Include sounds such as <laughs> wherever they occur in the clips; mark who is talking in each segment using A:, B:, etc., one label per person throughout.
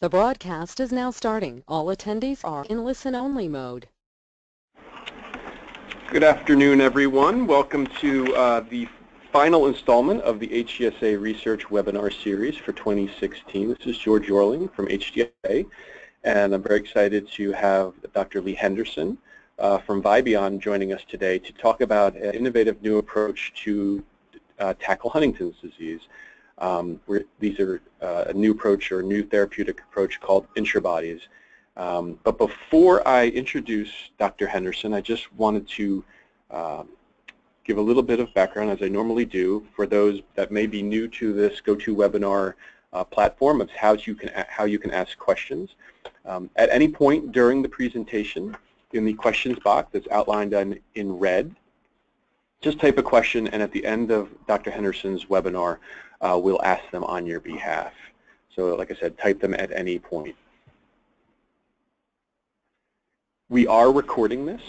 A: The broadcast is now starting. All attendees are in listen-only mode.
B: Good afternoon, everyone. Welcome to uh, the final installment of the HGSA Research Webinar Series for 2016. This is George Yorling from HGSA, and I'm very excited to have Dr. Lee Henderson uh, from Vibeon joining us today to talk about an innovative new approach to uh, tackle Huntington's disease. Um, these are uh, a new approach or a new therapeutic approach called intrabodies. Um, but before I introduce Dr. Henderson, I just wanted to uh, give a little bit of background, as I normally do, for those that may be new to this GoToWebinar uh, platform of how you can how you can ask questions. Um, at any point during the presentation, in the questions box that's outlined on, in red, just type a question, and at the end of Dr. Henderson's webinar, we'll ask them on your behalf. So like I said, type them at any point. We are recording this,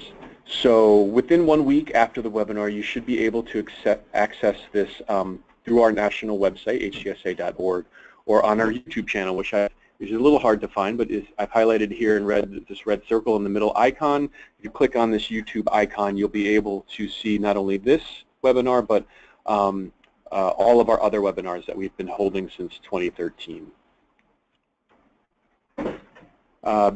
B: so within one week after the webinar, you should be able to accept, access this um, through our national website, hgsa.org, or on our YouTube channel, which I, is a little hard to find, but is, I've highlighted here in red this red circle in the middle icon. If you click on this YouTube icon, you'll be able to see not only this webinar, but um, uh, all of our other webinars that we've been holding since 2013. Uh,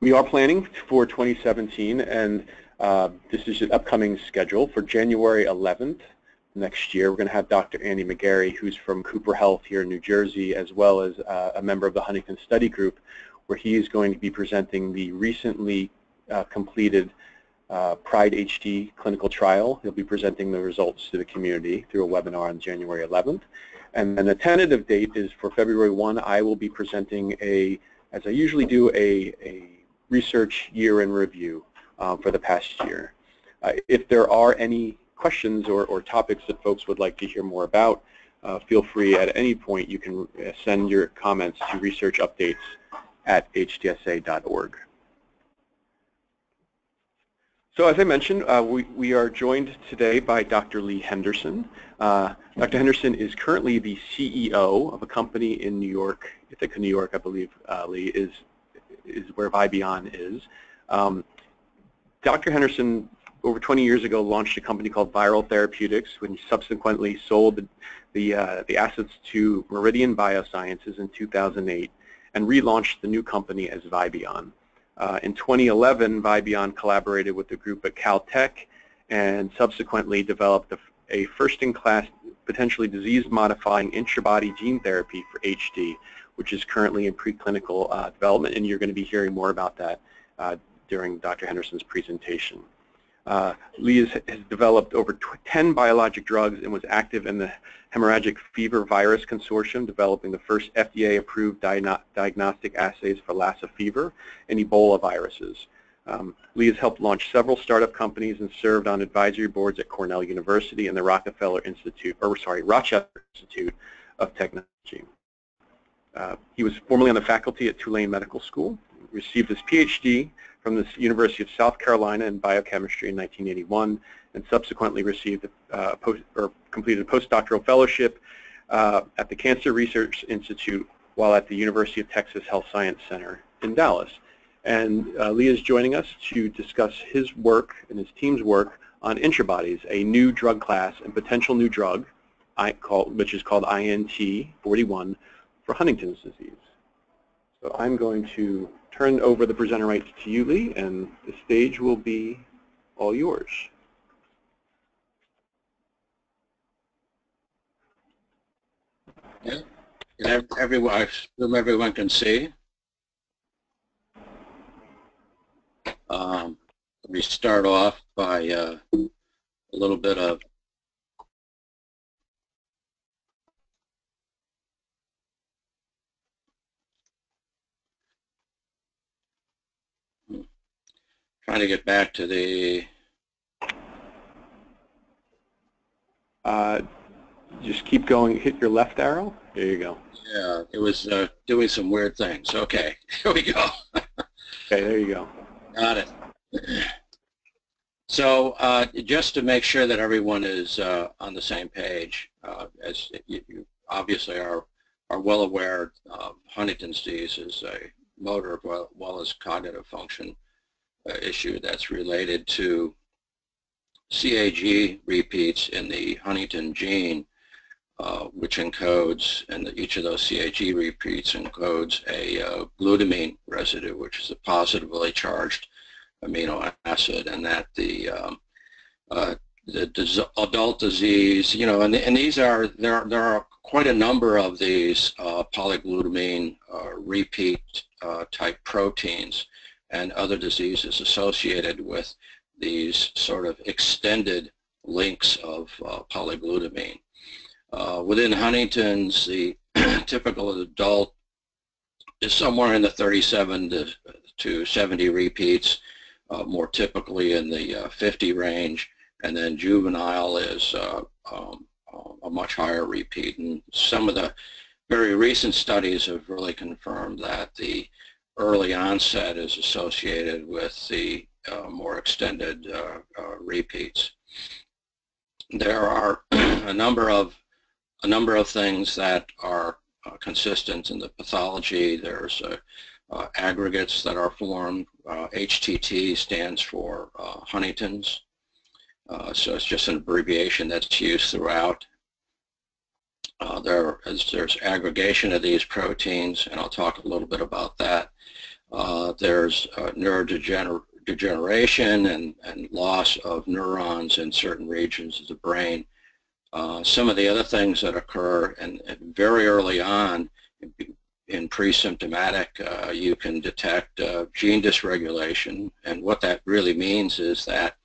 B: we are planning for 2017, and uh, this is an upcoming schedule for January 11th next year. We're going to have Dr. Andy McGarry, who's from Cooper Health here in New Jersey, as well as uh, a member of the Huntington Study Group, where he is going to be presenting the recently uh, completed uh, PRIDE HD clinical trial. He'll be presenting the results to the community through a webinar on January 11th. And then the tentative date is for February 1. I will be presenting a, as I usually do, a, a research year in review uh, for the past year. Uh, if there are any questions or, or topics that folks would like to hear more about, uh, feel free at any point you can uh, send your comments to researchupdates at htsa.org. So as I mentioned, uh, we, we are joined today by Dr. Lee Henderson. Uh, Dr. Henderson is currently the CEO of a company in New York, Ithaca, New York, I believe, uh, Lee, is, is where Vibeon is. Um, Dr. Henderson, over 20 years ago, launched a company called Viral Therapeutics, when he subsequently sold the, the, uh, the assets to Meridian Biosciences in 2008 and relaunched the new company as Vibeon. Uh, in 2011, Vibeon collaborated with a group at Caltech and subsequently developed a, a first-in-class, potentially disease-modifying intrabody gene therapy for HD, which is currently in preclinical uh, development, and you're going to be hearing more about that uh, during Dr. Henderson's presentation. Uh, Lee has, has, developed over 10 biologic drugs and was active in the hemorrhagic fever virus consortium, developing the first FDA-approved diagnostic assays for Lassa fever and Ebola viruses. Um, Lee has helped launch several startup companies and served on advisory boards at Cornell University and the Rockefeller Institute, or sorry, Rochester Institute of Technology. Uh, he was formerly on the faculty at Tulane Medical School, received his PhD from the University of South Carolina in biochemistry in 1981 and subsequently received uh, post, or completed a postdoctoral fellowship uh, at the Cancer Research Institute while at the University of Texas Health Science Center in Dallas. And uh, Lee is joining us to discuss his work and his team's work on intrabodies, a new drug class and potential new drug, I call, which is called INT41 for Huntington's disease. So I'm going to turn over the presenter rights to you, Lee, and the stage will be all yours.
C: Yeah, everyone, I assume everyone can see. Um, let me start off by uh, a little bit of trying to get back to the
B: uh, just keep going hit your left arrow. There you go.
C: Yeah it was uh, doing some weird things. Okay <laughs> here we go.
B: Okay there you go.
C: Got it. So uh, just to make sure that everyone is uh, on the same page uh, as you, you, obviously are are well aware uh, Huntington's disease is a motor as well as cognitive function issue that's related to CAG repeats in the Huntington gene, uh, which encodes, and each of those CAG repeats encodes a uh, glutamine residue, which is a positively charged amino acid, and that the um, uh, the des adult disease, you know, and, and these are, there, there are quite a number of these uh, polyglutamine uh, repeat uh, type proteins and other diseases associated with these sort of extended links of uh, polyglutamine. Uh, within Huntington's, the <clears throat> typical adult is somewhere in the 37 to, to 70 repeats, uh, more typically in the 50 range and then juvenile is uh, um, a much higher repeat. And some of the very recent studies have really confirmed that the early onset is associated with the uh, more extended uh, uh repeats. There are <clears throat> a number of a number of things that are uh, consistent in the pathology. There's uh, aggregates that are formed. HTT stands for Huntington's. Uh, so it's just an abbreviation that's used throughout. Uh, there is, there's aggregation of these proteins, and I'll talk a little bit about that. Uh, there's uh, neurodegeneration and, and loss of neurons in certain regions of the brain. Uh, some of the other things that occur, and, and very early on, in pre-symptomatic, uh, you can detect uh, gene dysregulation, and what that really means is that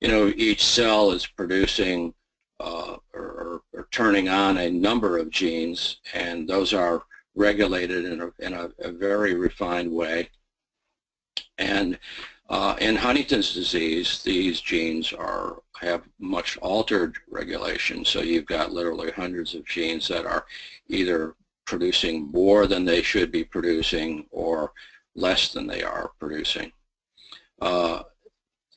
C: you know, each cell is producing uh, or, or, turning on a number of genes, and those are regulated in a, in a, a very refined way. And uh, in Huntington's disease, these genes are have much altered regulation. So you've got literally hundreds of genes that are either producing more than they should be producing or less than they are producing. Uh,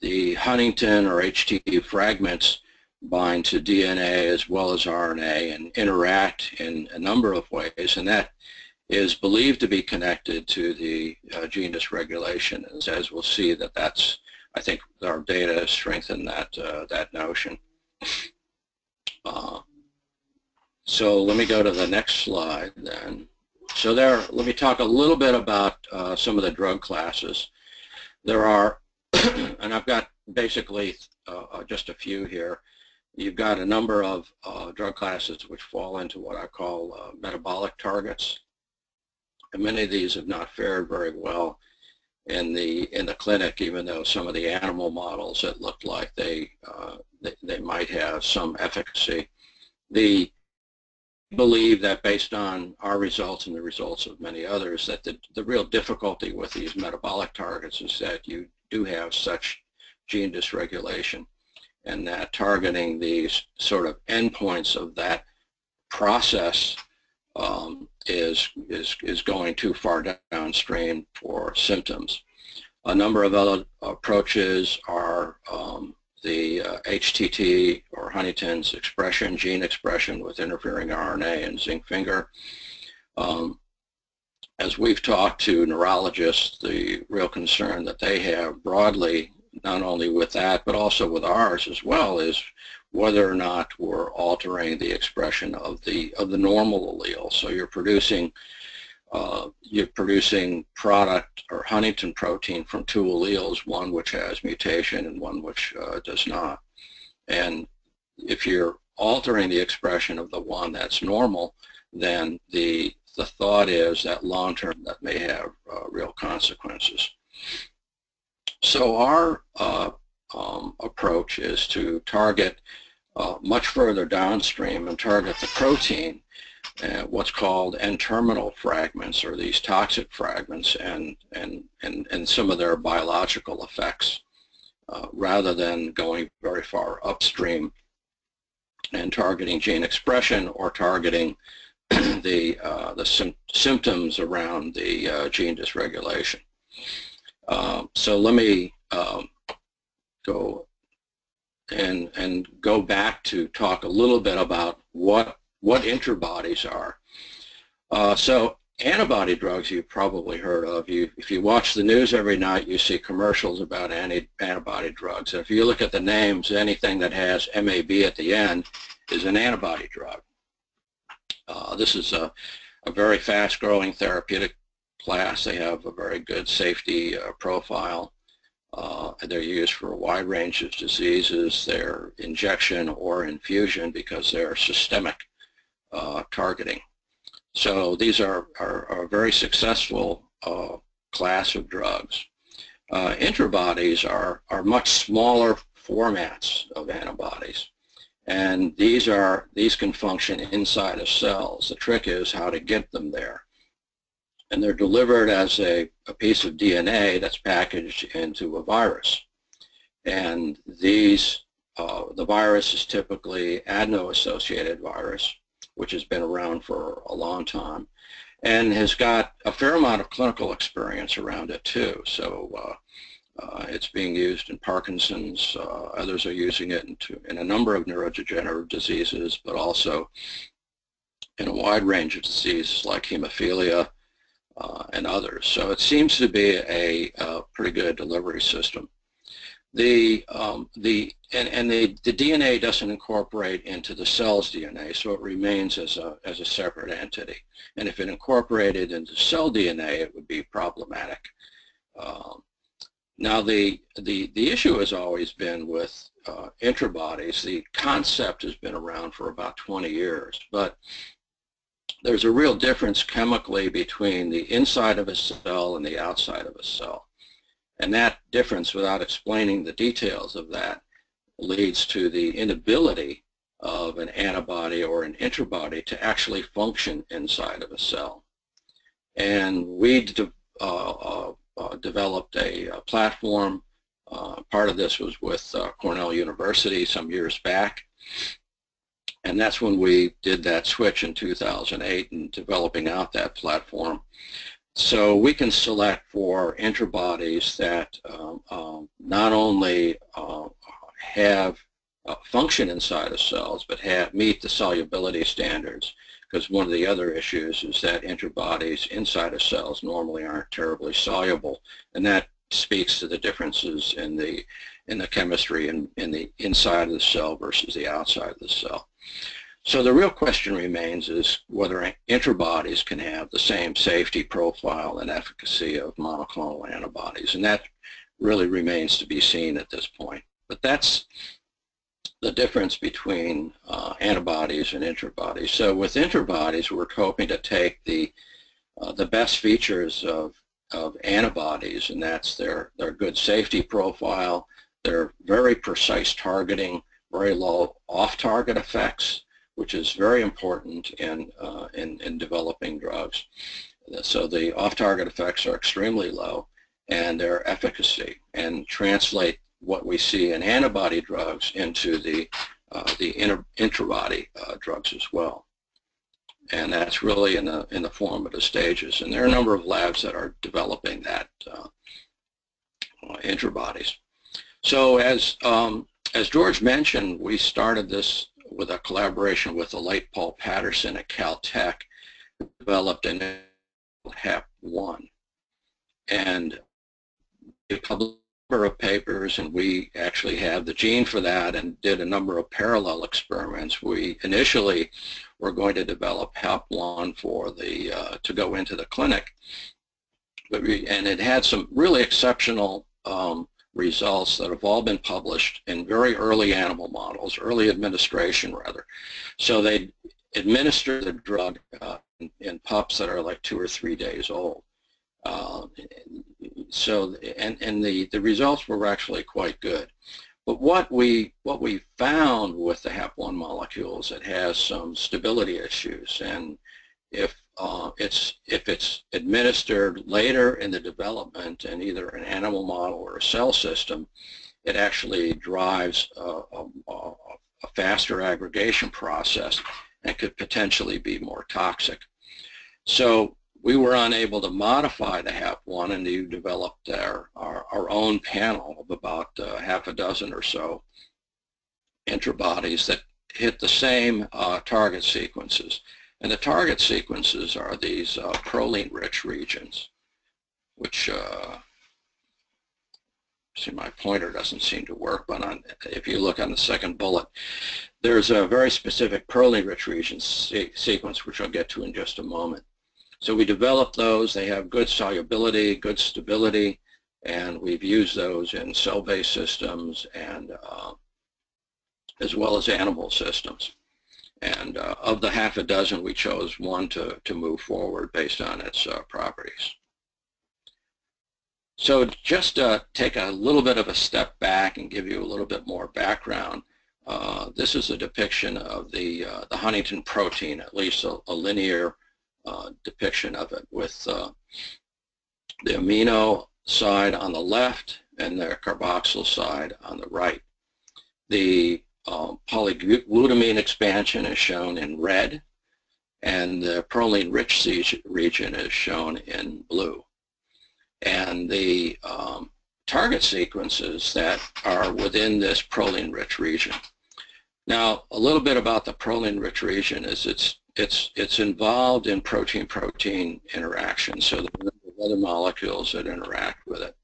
C: the Huntington or HTT fragments bind to DNA as well as RNA and interact in a number of ways, and that is believed to be connected to the uh, gene dysregulation. As, as we'll see, that that's I think our data strengthen that uh, that notion. <laughs> Uh, so let me go to the next slide then. So there, let me talk a little bit about uh, some of the drug classes. There are <clears throat> and I've got basically uh, uh, just a few here. You've got a number of uh, drug classes which fall into what I call uh, metabolic targets. And many of these have not fared very well in the in the clinic, even though some of the animal models it looked like they, uh, they, they might have some efficacy. The believe that based on our results and the results of many others that the, the real difficulty with these metabolic targets is that you do have such gene dysregulation and that targeting these sort of endpoints of that process um, is, is, is going too far downstream for symptoms. A number of other approaches are um, the uh, HTT or Huntington's expression, gene expression with interfering RNA and zinc finger. Um, as we've talked to neurologists, the real concern that they have broadly, not only with that, but also with ours as well, is whether or not we're altering the expression of the of the normal allele. So you're producing uh, you're producing product or Huntington protein from two alleles, one which has mutation and one which uh, does not. And if you're altering the expression of the one that's normal, then the the thought is that long term that may have uh, real consequences. So our uh, um, approach is to target uh, much further downstream and target the protein, uh, what's called N-terminal fragments or these toxic fragments and, and, and, and some of their biological effects uh, rather than going very far upstream and targeting gene expression or targeting <clears throat> the uh, the symptoms around the uh, gene dysregulation. Um, so let me um, go and and go back to talk a little bit about what what interbodies are. Uh, so antibody drugs you've probably heard of. You, if you watch the news every night, you see commercials about anti, antibody drugs. And if you look at the names, anything that has MAB at the end is an antibody drug. Uh, this is a, a very fast-growing therapeutic class. They have a very good safety uh, profile. Uh, they're used for a wide range of diseases. They're injection or infusion because they're systemic uh, targeting. So these are, are, are a very successful uh, class of drugs. Uh, interbodies are, are much smaller formats of antibodies. And these are these can function inside of cells. The trick is how to get them there. And they're delivered as a, a piece of DNA that's packaged into a virus. And these, uh, the virus is typically adeno-associated virus which has been around for a long time and has got a fair amount of clinical experience around it too. So uh, uh, it's being used in Parkinson's. Uh, others are using it into, in a number of neurodegenerative diseases, but also in a wide range of diseases like hemophilia uh, and others. So it seems to be a, a pretty good delivery system the um, the and, and the, the DNA doesn't incorporate into the cell's DNA, so it remains as a as a separate entity. And if it incorporated into cell DNA, it would be problematic. Um, now the the the issue has always been with uh, interbodies. The concept has been around for about 20 years, but there's a real difference chemically between the inside of a cell and the outside of a cell. And that difference, without explaining the details of that, leads to the inability of an antibody or an interbody to actually function inside of a cell. And we de uh, uh, uh, developed a, a platform. Uh, part of this was with uh, Cornell University some years back. And that's when we did that switch in 2008 and developing out that platform. So we can select for interbodies that um, um, not only uh, have uh, function inside of cells, but have, meet the solubility standards. Because one of the other issues is that interbodies inside of cells normally aren't terribly soluble, and that speaks to the differences in the in the chemistry in, in the inside of the cell versus the outside of the cell. So the real question remains is whether interbodies can have the same safety profile and efficacy of monoclonal antibodies, and that really remains to be seen at this point. But that's the difference between uh, antibodies and interbodies. So with interbodies, we're hoping to take the uh, the best features of of antibodies, and that's their their good safety profile, their very precise targeting, very low off-target effects, which is very important in, uh, in, in developing drugs. So the off-target effects are extremely low and their efficacy and translate what we see in antibody drugs into the, uh, the inter intrabody uh, drugs as well. And that's really in the, in the formative stages. And there are a number of labs that are developing that uh, uh intrabodies. So as, um, as George mentioned, we started this with a collaboration with the late Paul Patterson at Caltech, developed an HAP1. And published a number of papers, and we actually have the gene for that and did a number of parallel experiments. We initially were going to develop HAP1 for the uh, to go into the clinic, but we, and it had some really exceptional um, results that have all been published in very early animal models, early administration rather. So they administer the drug uh, in, in, pups that are like two or three days old. Uh, so and and the the results were actually quite good. But what we what we found with the HAP1 molecules, it has some stability issues, and if uh, it's if it's administered later in the development in either an animal model or a cell system, it actually drives a, a, a faster aggregation process and could potentially be more toxic. So we were unable to modify the HAP1 and we developed our, our, our own panel of about uh, half a dozen or so interbodies that hit the same uh, target sequences And the target sequences are these uh, proline-rich regions, which, uh, see my pointer doesn't seem to work, but on, if you look on the second bullet, there's a very specific proline-rich region se sequence, which I'll get to in just a moment. So we developed those. They have good solubility, good stability, and we've used those in cell-based systems and uh, as well as animal systems. And uh, of the half a dozen, we chose one to, to move forward based on its uh, properties. So just to take a little bit of a step back and give you a little bit more background, uh, this is a depiction of the, uh, the Huntington protein, at least a, a linear uh, depiction of it with uh, the amino side on the left and the carboxyl side on the right. The uh, polyglutamine expansion is shown in red, and the proline-rich region is shown in blue. And the um, target sequences that are within this proline-rich region. Now, a little bit about the proline-rich region is it's it's it's involved in protein-protein interaction, so there are other molecules that interact with it.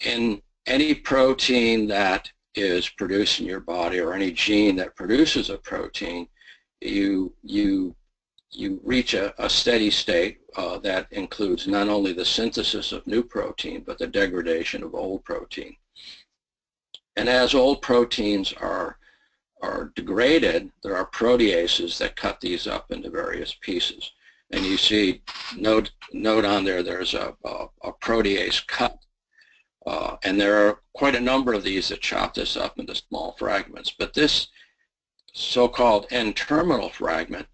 C: In any protein that is produced in your body or any gene that produces a protein, you, you, you reach a, a steady state uh, that includes not only the synthesis of new protein, but the degradation of old protein. And as old proteins are, are degraded, there are proteases that cut these up into various pieces. And you see, note, note on there, there's a, a, a protease cut uh, and there are quite a number of these that chop this up into small fragments. But this so-called N-terminal fragment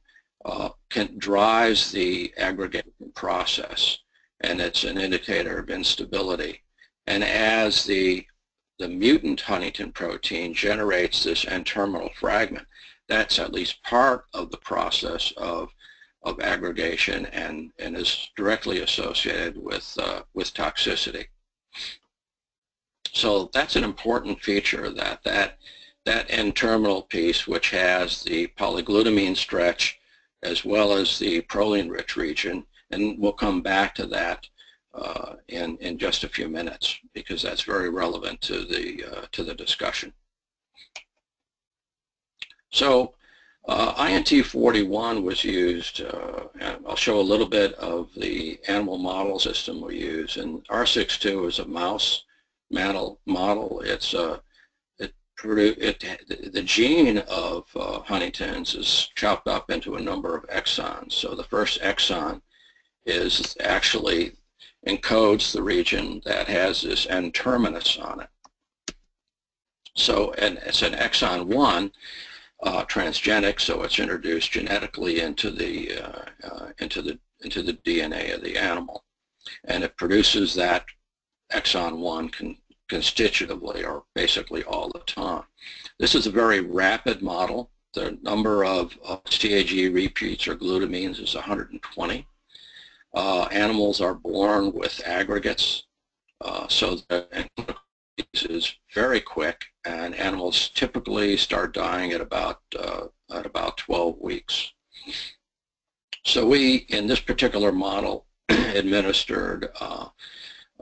C: uh, can, drives the aggregation process, and it's an indicator of instability. And as the, the mutant Huntington protein generates this N-terminal fragment, that's at least part of the process of, of aggregation and, and is directly associated with, uh, with toxicity. So that's an important feature that that that N-terminal piece, which has the polyglutamine stretch as well as the proline-rich region, and we'll come back to that uh, in in just a few minutes because that's very relevant to the uh, to the discussion. So uh, INT41 was used, uh, I'll show a little bit of the animal model system we use, and R62 is a mouse model model. It's uh, it, it the gene of uh, Huntington's is chopped up into a number of exons. So the first exon is actually encodes the region that has this N terminus on it. So and it's an exon one uh, transgenic, so it's introduced genetically into the uh, uh, into the into the DNA of the animal, and it produces that exon 1 con constitutively or basically all the time. This is a very rapid model. The number of, of CAG repeats or glutamines is 120. Uh, animals are born with aggregates, uh, so is very quick, and animals typically start dying at about uh, at about 12 weeks. So we, in this particular model, <clears throat> administered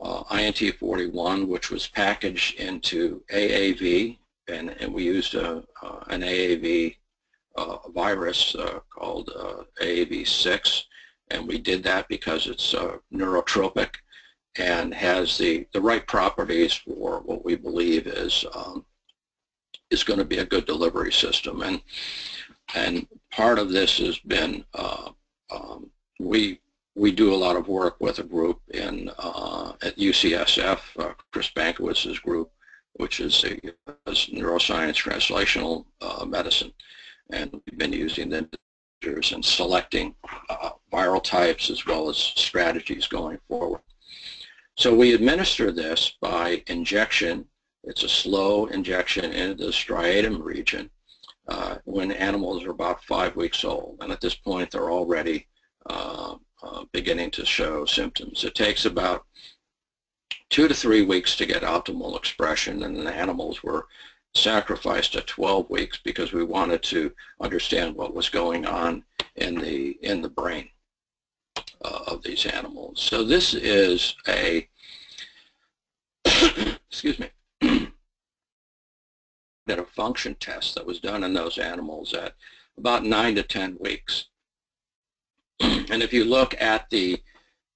C: uh, uh, INT41, which was packaged into AAV, and, and we used a, uh, an AAV uh, virus uh, called uh, AAV6, and we did that because it's uh, neurotropic and has the, the right properties for what we believe is um, is going to be a good delivery system. And and part of this has been um, we we do a lot of work with a group in uh, at UCSF, uh, Chris Bankowitz's group, which is a, a neuroscience translational uh, medicine, and we've been using them and selecting uh, viral types as well as strategies going forward. So we administer this by injection. It's a slow injection into the striatum region uh, when animals are about five weeks old, and at this point they're already uh, uh, beginning to show symptoms. It takes about two to three weeks to get optimal expression, and the animals were sacrificed at 12 weeks because we wanted to understand what was going on in the in the brain uh, of these animals. So this is a <coughs> excuse me <coughs> a function test that was done in those animals at about nine to ten weeks. And if you look at the,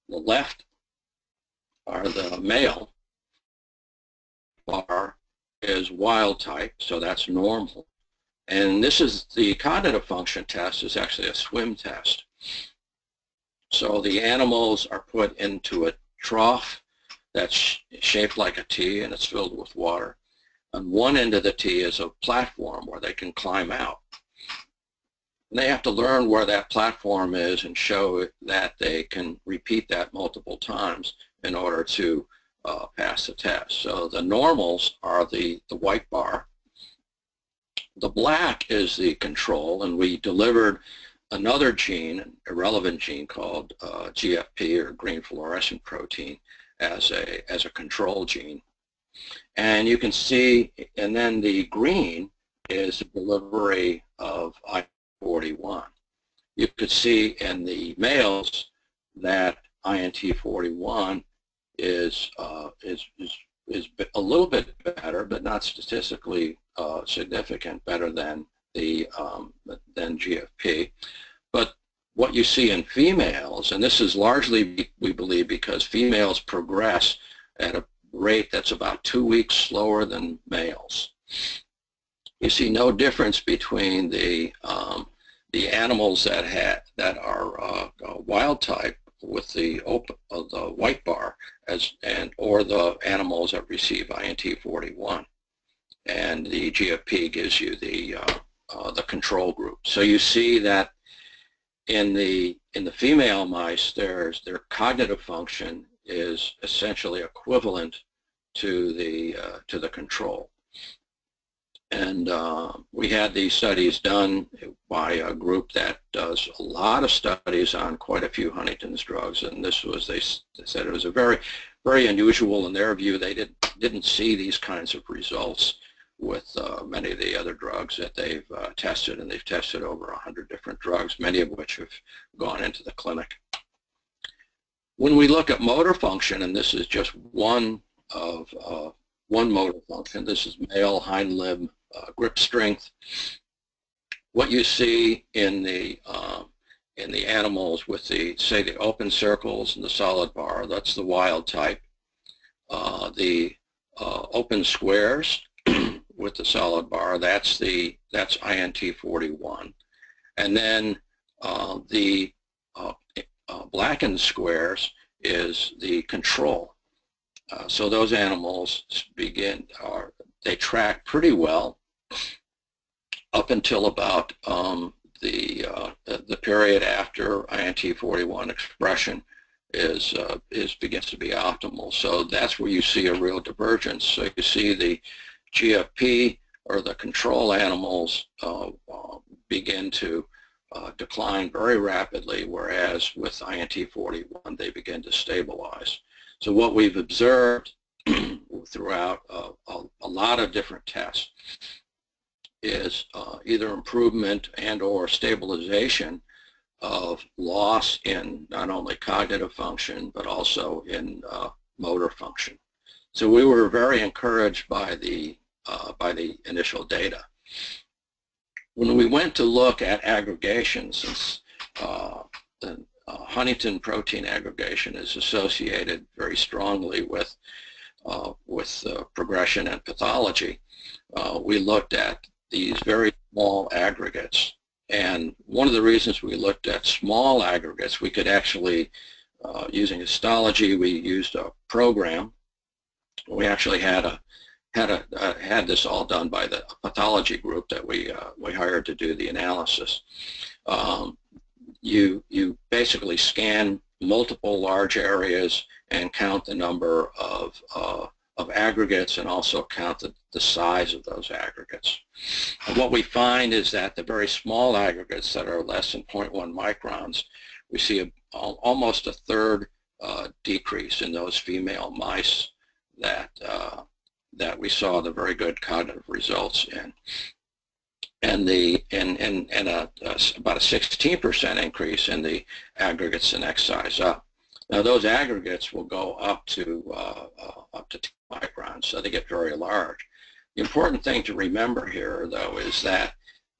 C: the left are the male bar is wild type, so that's normal. And this is the cognitive function test is actually a swim test. So the animals are put into a trough that's shaped like a T and it's filled with water. On one end of the T is a platform where they can climb out. And they have to learn where that platform is and show that they can repeat that multiple times in order to uh, pass the test. So the normals are the, the white bar. The black is the control, and we delivered another gene, an irrelevant gene called uh, GFP or green fluorescent protein as a, as a control gene. And you can see, and then the green is the delivery of I41. You could see in the males that INT41 is, uh, is, is, is a little bit better, but not statistically uh, significant, better than the um, than GFP. But what you see in females, and this is largely, we believe, because females progress at a rate that's about two weeks slower than males. You see no difference between the um, the animals that had that are uh, wild type with the uh, the white bar as and or the animals that receive INT41 and the GFP gives you the uh, uh, the control group. So you see that in the in the female mice, there's their cognitive function is essentially equivalent to the uh, to the control. And uh, we had these studies done by a group that does a lot of studies on quite a few Huntington's drugs. And this was, they, they said it was a very, very unusual in their view. They did, didn't see these kinds of results with uh, many of the other drugs that they've uh, tested. And they've tested over 100 different drugs, many of which have gone into the clinic. When we look at motor function, and this is just one of uh, one motor function, this is male hind limb uh, grip strength. What you see in the um, in the animals with the say the open circles and the solid bar, that's the wild type. Uh, the uh, open squares <clears throat> with the solid bar, that's the that's INT41, and then uh, the uh, uh, blackened squares is the control. So those animals begin, are, they track pretty well up until about um, the, uh, the, period after INT41 expression is uh, is begins to be optimal. So that's where you see a real divergence. So you see the GFP or the control animals uh, uh, begin to uh, decline very rapidly, whereas with INT41 they begin to stabilize. So what we've observed <clears throat> throughout uh, a, a, lot of different tests is uh, either improvement and or stabilization of loss in not only cognitive function but also in uh, motor function. So we were very encouraged by the uh, by the initial data. When we went to look at aggregation, since uh, the uh, Huntington protein aggregation is associated very strongly with uh, with progression and pathology, we looked at these very small aggregates. And one of the reasons we looked at small aggregates, we could actually, uh, using histology, we used a program. We actually had a had a uh, had this all done by the pathology group that we uh, we hired to do the analysis. Um, you you basically scan multiple large areas and count the number of uh, of aggregates and also count the, the size of those aggregates. And what we find is that the very small aggregates that are less than 0.1 microns, we see a, almost a third uh, decrease in those female mice that uh, that we saw the very good cognitive results in. and the and and and a, a about a 16% increase in the aggregates the next size up. Now those aggregates will go up to uh, uh, up to 10 microns, so they get very large. The important thing to remember here, though, is that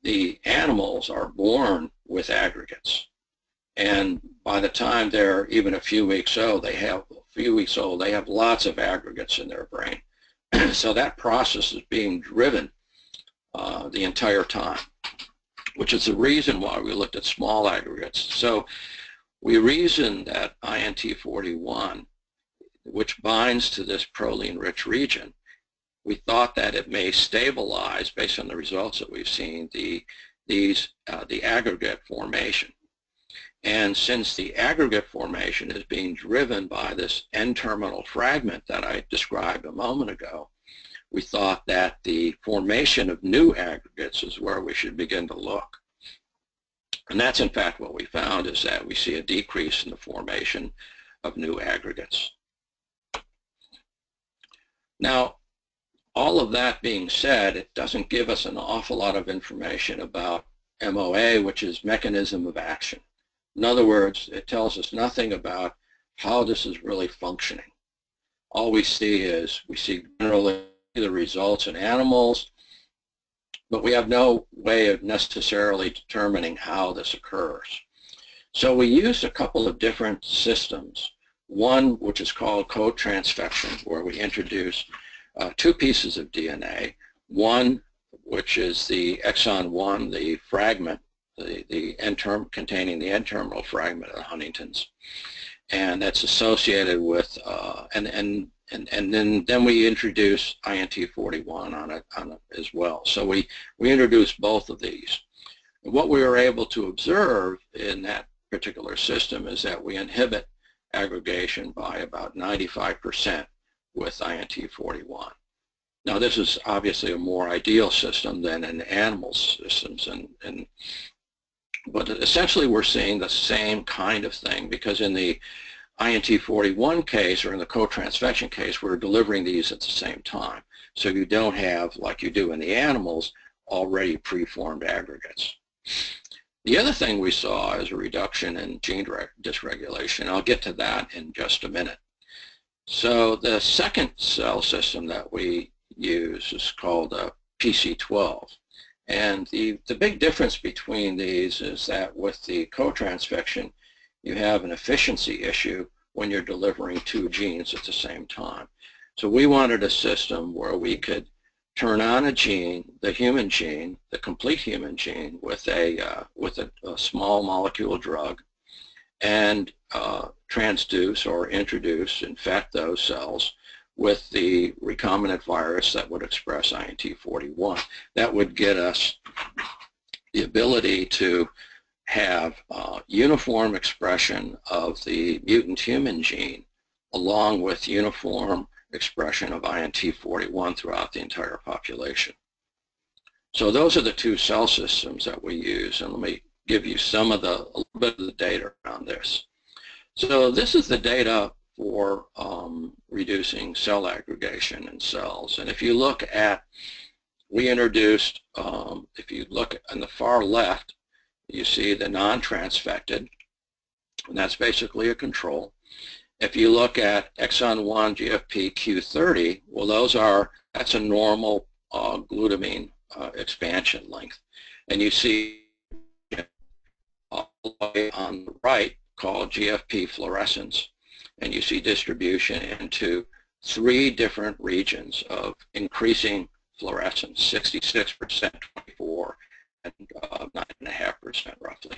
C: the animals are born with aggregates, and by the time they're even a few weeks old, they have a few weeks old, they have lots of aggregates in their brain. <clears throat> so that process is being driven uh, the entire time, which is the reason why we looked at small aggregates. So we reasoned that INT41, which binds to this proline-rich region, we thought that it may stabilize, based on the results that we've seen, the, these, uh, the aggregate formation. And since the aggregate formation is being driven by this N-terminal fragment that I described a moment ago, we thought that the formation of new aggregates is where we should begin to look. And that's in fact what we found is that we see a decrease in the formation of new aggregates. Now, all of that being said, it doesn't give us an awful lot of information about MOA, which is mechanism of action. In other words, it tells us nothing about how this is really functioning. All we see is we see generally the results in animals, but we have no way of necessarily determining how this occurs. So we used a couple of different systems. One which is called co-transfection, where we introduce uh, two pieces of DNA. One which is the exon 1, the fragment, the, the N-term containing the N-terminal fragment of the Huntington's. And that's associated with, uh, and, and and and then then we introduce INT41 on it on as well. So we we introduced both of these. And what we were able to observe in that particular system is that we inhibit aggregation by about 95% with INT41. Now this is obviously a more ideal system than in animal systems and, and but essentially we're seeing the same kind of thing because in the INT41 case or in the co-transfection case, we're delivering these at the same time. So you don't have, like you do in the animals, already preformed aggregates. The other thing we saw is a reduction in gene dysregulation. I'll get to that in just a minute. So the second cell system that we use is called a PC12. And the, the big difference between these is that with the co-transfection, you have an efficiency issue when you're delivering two genes at the same time. So we wanted a system where we could turn on a gene, the human gene, the complete human gene, with a uh, with a, a, small molecule drug, and uh, transduce or introduce, infect those cells with the recombinant virus that would express INT41. That would get us the ability to have uh, uniform expression of the mutant human gene along with uniform expression of INT41 throughout the entire population. So those are the two cell systems that we use, and let me give you some of the, a little bit of the data around this. So this is the data for um, reducing cell aggregation in cells. And if you look at, we introduced, um, if you look on the far left, you see the non-transfected, and that's basically a control. If you look at exon 1 GFP Q30, well, those are, that's a normal uh, glutamine uh, expansion length. And you see all the way on the right called GFP fluorescence, and you see distribution into three different regions of increasing fluorescence, 66%, 24, and uh, 9.5% roughly.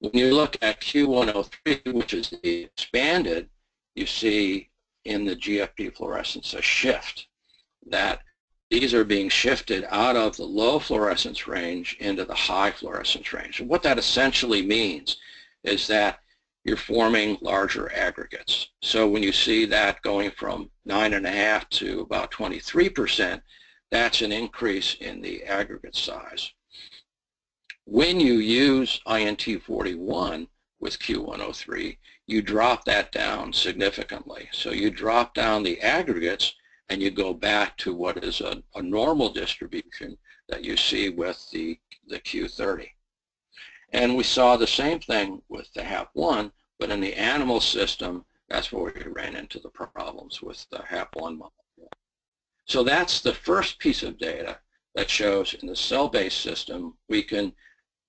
C: When you look at Q103, which is the expanded, you see in the GFP fluorescence a shift that these are being shifted out of the low fluorescence range into the high fluorescence range. And what that essentially means is that you're forming larger aggregates. So when you see that going from 9.5 to about 23%, that's an increase in the aggregate size. When you use INT41 with Q103, you drop that down significantly. So you drop down the aggregates and you go back to what is a, a normal distribution that you see with the, the Q30. And we saw the same thing with the HAP1, but in the animal system, that's where we ran into the problems with the HAP1 model. So that's the first piece of data that shows in the cell-based system we can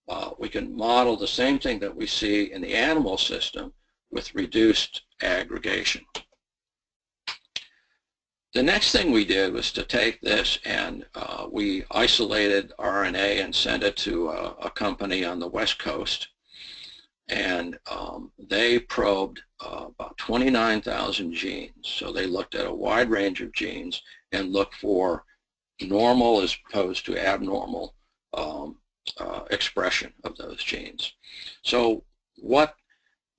C: uh, we can model the same thing that we see in the animal system with reduced aggregation. The next thing we did was to take this and uh, we isolated RNA and sent it to a, a company on the West Coast. And um, they probed uh, about 29,000 genes. So they looked at a wide range of genes and looked for normal as opposed to abnormal um, uh, expression of those genes. So what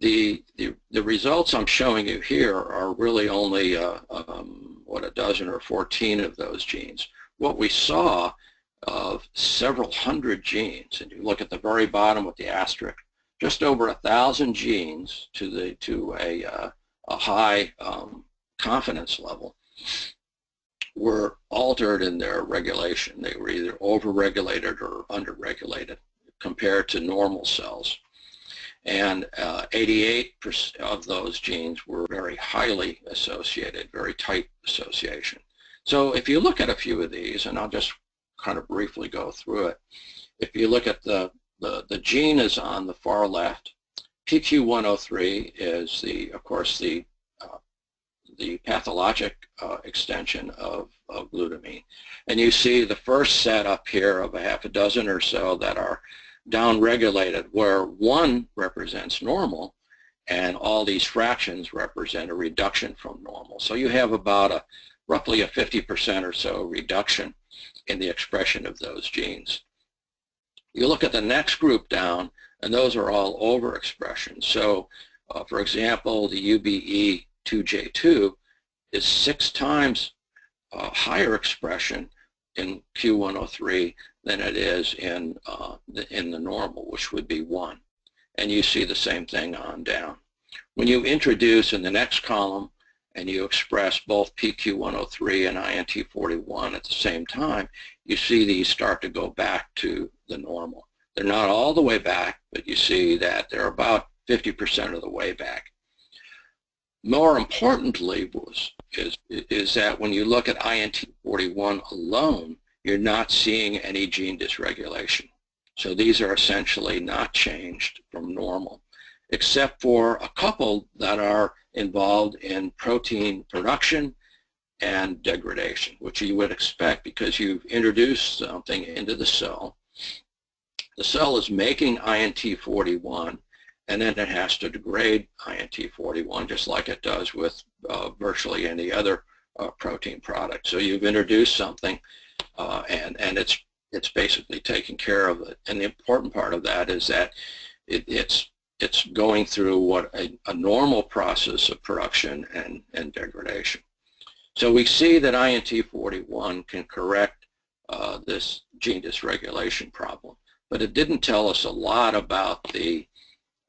C: the, the, the results I'm showing you here are really only uh, um, what, a dozen or 14 of those genes. What we saw of several hundred genes, and you look at the very bottom with the asterisk, just over a thousand genes to the to a, uh, a high um, confidence level were altered in their regulation. They were either overregulated or underregulated compared to normal cells and 88% uh, of those genes were very highly associated, very tight association. So if you look at a few of these, and I'll just kind of briefly go through it, if you look at the, the, the gene is on the far left, PQ103 is the, of course, the uh, the pathologic uh, extension of, of glutamine. And you see the first set up here of a half a dozen or so that are downregulated where one represents normal and all these fractions represent a reduction from normal. So you have about a roughly a 50% or so reduction in the expression of those genes. You look at the next group down and those are all overexpression. So uh, for example, the UBE2J2 is six times uh, higher expression in Q103 than it is in, uh, the, in the normal, which would be 1. And you see the same thing on down. When you introduce in the next column and you express both PQ103 and INT41 at the same time, you see these start to go back to the normal. They're not all the way back, but you see that they're about 50% of the way back. More importantly was, is, is that when you look at INT41 alone, you're not seeing any gene dysregulation. So these are essentially not changed from normal, except for a couple that are involved in protein production and degradation, which you would expect because you've introduced something into the cell. The cell is making INT41 and then it has to degrade INT41 just like it does with uh, virtually any other uh, protein product. So you've introduced something uh, and and it's it's basically taking care of it. And the important part of that is that it, it's it's going through what a, a, normal process of production and, and degradation. So we see that INT41 can correct uh, this gene dysregulation problem, but it didn't tell us a lot about the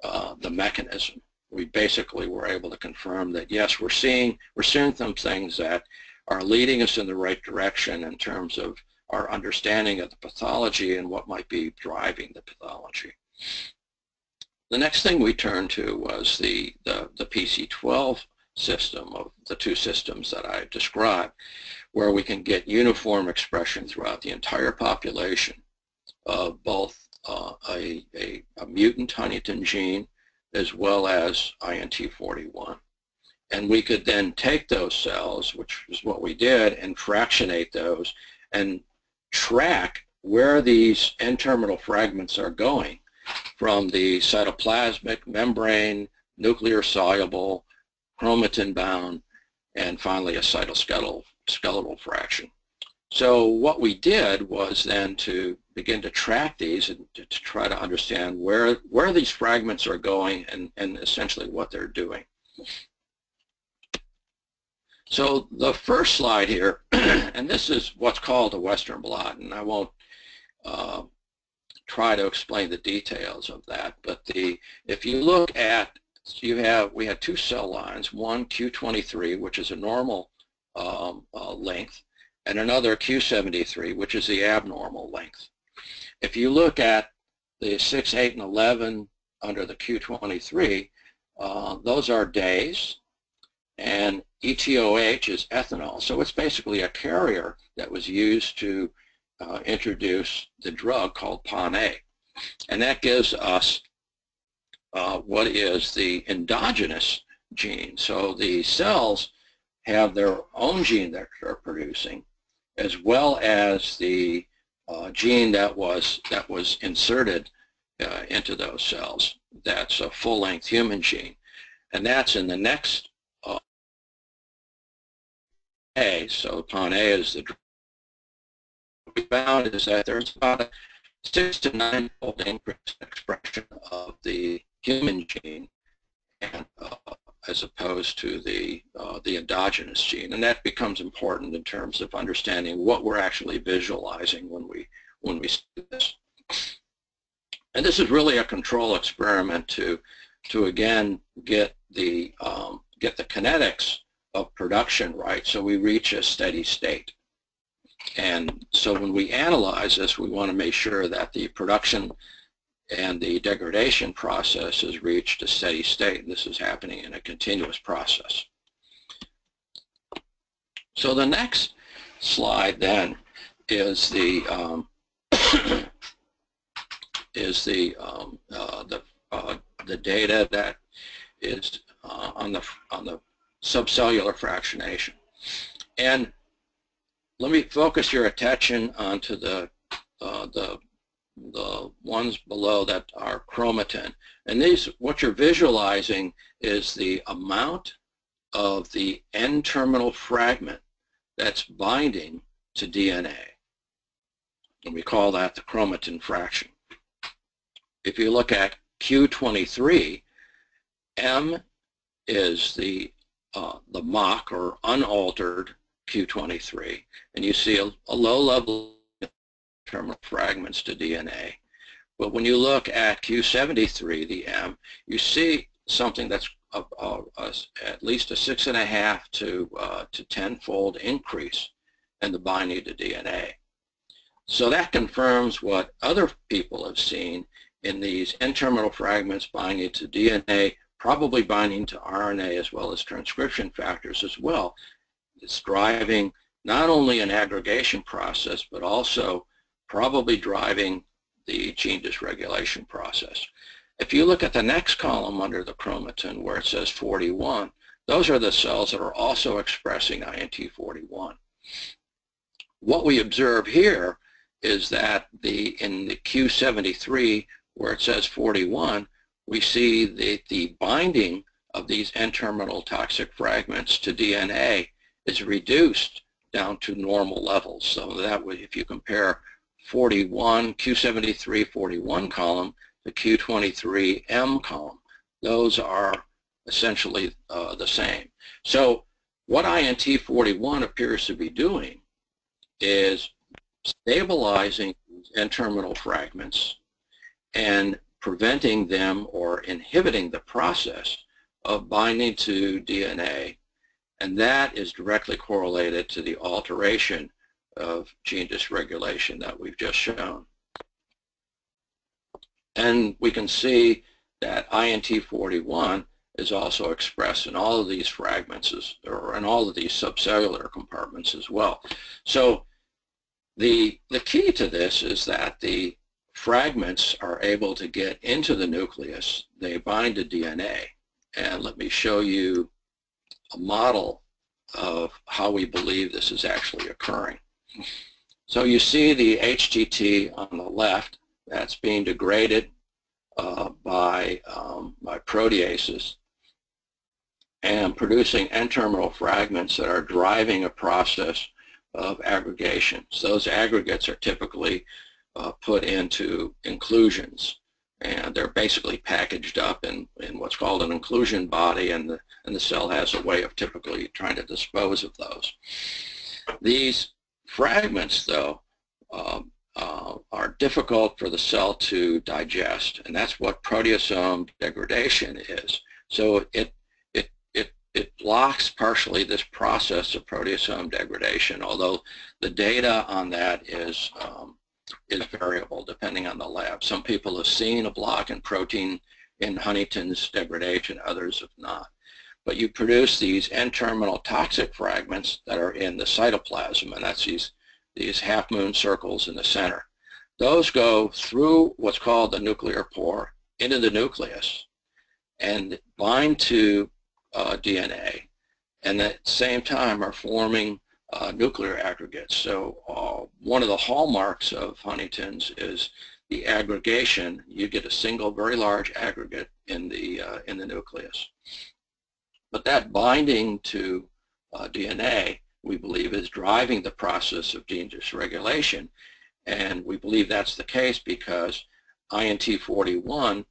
C: uh, the mechanism. We basically were able to confirm that yes, we're seeing we're seeing some things that are leading us in the right direction in terms of our understanding of the pathology and what might be driving the pathology. The next thing we turned to was the, the, the PC12 system of the two systems that I described, where we can get uniform expression throughout the entire population of both uh, a, a, a mutant Huntington gene as well as INT41. And we could then take those cells, which is what we did, and fractionate those and track where these N-terminal fragments are going from the cytoplasmic, membrane, nuclear soluble, chromatin bound, and finally a cytoskeletal skeletal fraction. So what we did was then to begin to track these and to, to try to understand where, where these fragments are going and, and essentially what they're doing. So the first slide here, <clears throat> and this is what's called a Western blot, and I won't uh, try to explain the details of that, but the if you look at, you have, we had two cell lines, one Q23, which is a normal um, uh, length, and another Q73, which is the abnormal length. If you look at the 6, 8, and 11 under the Q23, uh, those are days, and ETOH is ethanol. So it's basically a carrier that was used to uh, introduce the drug called PON-A. And that gives us uh, what is the endogenous gene. So the cells have their own gene that they're producing, as well as the uh, gene that was that was inserted uh, into those cells. That's a full-length human gene, and that's in the next A. So upon A is the we found is that there's about a six to nine fold increase in expression of the human gene and, uh, as opposed to the uh, the endogenous gene, and that becomes important in terms of understanding what we're actually visualizing when we when we see this. And this is really a control experiment to to again get the um, get the kinetics of production right, so we reach a steady state. And so when we analyze this, we want to make sure that the production and the degradation process has reached a steady state. And this is happening in a continuous process. So the next slide then is the um, <coughs> is the um, uh, the uh, the data that is uh, on the on the subcellular fractionation, and let me focus your attention onto the uh, the the ones below that are chromatin. And these, what you're visualizing is the amount of the N-terminal fragment that's binding to DNA. And we call that the chromatin fraction. If you look at Q23, M is the, uh, the mock or unaltered Q23, and you see a, a low level terminal fragments to DNA. But when you look at Q73, the M, you see something that's a, a, a, at least a six and a half to uh, to tenfold increase in the binding to DNA. So that confirms what other people have seen in these N-terminal fragments binding to DNA, probably binding to RNA as well as transcription factors as well. It's driving not only an aggregation process, but also probably driving the gene dysregulation process. If you look at the next column under the chromatin where it says 41, those are the cells that are also expressing INT41. What we observe here is that the in the Q73 where it says 41, we see that the binding of these N-terminal toxic fragments to DNA is reduced down to normal levels. So that way, if you compare 41, Q73 41 column, the Q23M column. Those are essentially uh, the same. So what INT41 appears to be doing is stabilizing N-terminal fragments and preventing them or inhibiting the process of binding to DNA. And that is directly correlated to the alteration of gene dysregulation that we've just shown. And we can see that INT41 is also expressed in all of these fragments or in all of these subcellular compartments as well. So the, the key to this is that the fragments are able to get into the nucleus. They bind to DNA. And let me show you a model of how we believe this is actually occurring. So you see the HTT on the left, that's being degraded uh, by, um, by proteases and producing N-terminal fragments that are driving a process of aggregation. So those aggregates are typically uh, put into inclusions and they're basically packaged up in, in what's called an inclusion body and the, and the cell has a way of typically trying to dispose of those. These Fragments, though, um, uh, are difficult for the cell to digest, and that's what proteasome degradation is. So it it it it blocks partially this process of proteasome degradation, although the data on that is um, is variable depending on the lab. Some people have seen a block in protein in Huntington's degradation, others have not. But you produce these N-terminal toxic fragments that are in the cytoplasm, and that's these, these half-moon circles in the center. Those go through what's called the nuclear pore into the nucleus and bind to uh, DNA and at the same time are forming nuclear aggregates. So uh, one of the hallmarks of Huntington's is the aggregation. You get a single very large aggregate in the, uh, in the nucleus. But that binding to uh, DNA, we believe, is driving the process of gene dysregulation. And we believe that's the case because INT41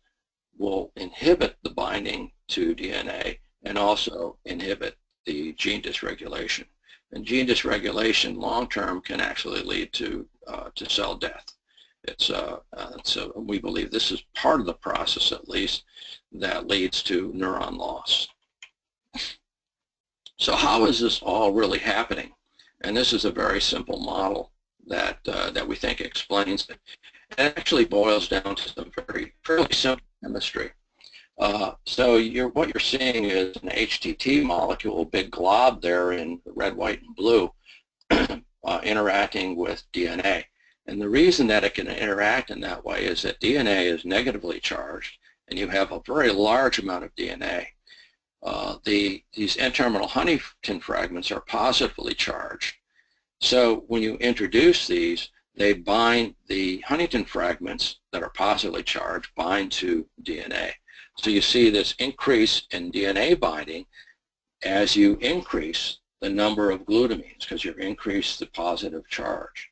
C: will inhibit the binding to DNA and also inhibit the gene dysregulation. And gene dysregulation long-term can actually lead to, uh, to cell death. It's, uh, uh, so we believe this is part of the process, at least, that leads to neuron loss. So how is this all really happening? And this is a very simple model that, uh, that we think explains it. It actually boils down to some very fairly simple chemistry. Uh, so you're, what you're seeing is an HTT molecule, big glob there in red, white, and blue, <clears throat> uh, interacting with DNA. And the reason that it can interact in that way is that DNA is negatively charged, and you have a very large amount of DNA. Uh, the, these N-terminal Huntington fragments are positively charged. So when you introduce these, they bind the Huntington fragments that are positively charged bind to DNA. So you see this increase in DNA binding as you increase the number of glutamines because you increase the positive charge.